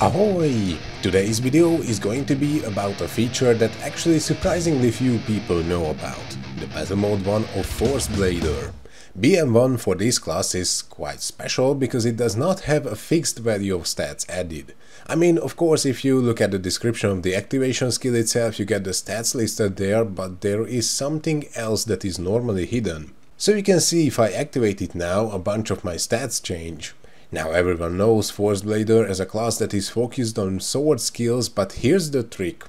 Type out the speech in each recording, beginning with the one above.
Ahoy! Today's video is going to be about a feature that actually surprisingly few people know about, the Battle Mode 1 of Force Blader. BM1 for this class is quite special because it does not have a fixed value of stats added. I mean, of course, if you look at the description of the activation skill itself, you get the stats listed there, but there is something else that is normally hidden. So you can see if I activate it now, a bunch of my stats change. Now everyone knows Force Blader as a class that is focused on sword skills, but here's the trick.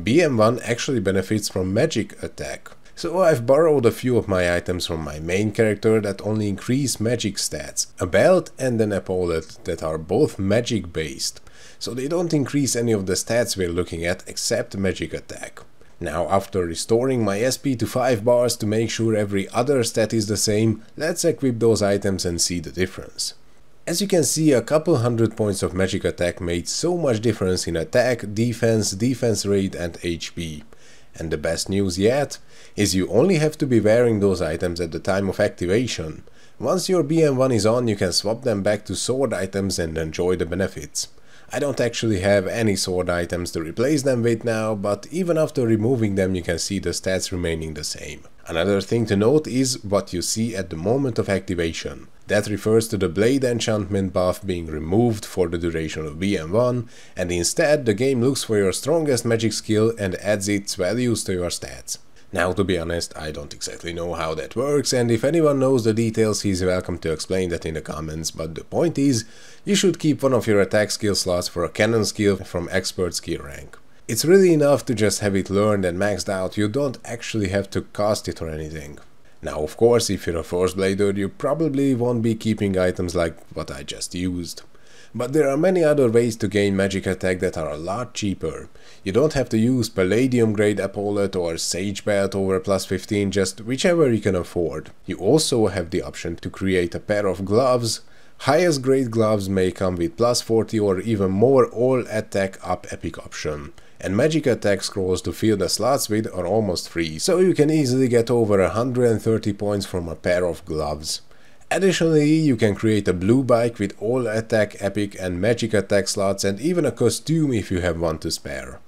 BM1 actually benefits from magic attack. So I've borrowed a few of my items from my main character that only increase magic stats, a belt and an epaulet that are both magic based, so they don't increase any of the stats we're looking at except magic attack. Now after restoring my SP to 5 bars to make sure every other stat is the same, let's equip those items and see the difference. As you can see, a couple hundred points of magic attack made so much difference in attack, defense, defense rate and HP. And the best news yet is you only have to be wearing those items at the time of activation. Once your BM1 is on, you can swap them back to sword items and enjoy the benefits. I don't actually have any sword items to replace them with now, but even after removing them you can see the stats remaining the same. Another thing to note is what you see at the moment of activation. That refers to the blade enchantment buff being removed for the duration of BM1, and instead the game looks for your strongest magic skill and adds its values to your stats. Now, to be honest, I don't exactly know how that works, and if anyone knows the details, he's welcome to explain that in the comments, but the point is, you should keep one of your attack skill slots for a cannon skill from expert skill rank. It's really enough to just have it learned and maxed out, you don't actually have to cast it or anything. Now, of course, if you're a Force Blader, you probably won't be keeping items like what I just used. But there are many other ways to gain magic attack that are a lot cheaper. You don't have to use Palladium grade epaulet or Sage belt over plus 15, just whichever you can afford. You also have the option to create a pair of gloves. Highest grade gloves may come with plus 40 or even more all attack up epic option. And magic attack scrolls to fill the slots with are almost free, so you can easily get over 130 points from a pair of gloves. Additionally, you can create a blue bike with all attack, epic and magic attack slots and even a costume if you have one to spare.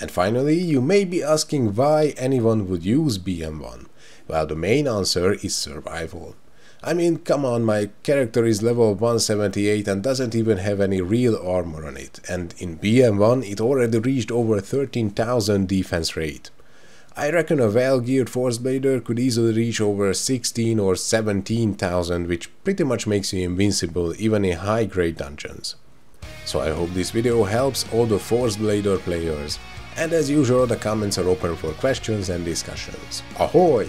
And finally, you may be asking why anyone would use BM1. Well, the main answer is survival. I mean, come on, my character is level 178 and doesn't even have any real armor on it, and in BM1 it already reached over 13,000 defense rate. I reckon a well-geared Force Blader could easily reach over 16 or 17,000 which pretty much makes you invincible even in high-grade dungeons. So I hope this video helps all the Force Blader players. And as usual the comments are open for questions and discussions. Ahoy!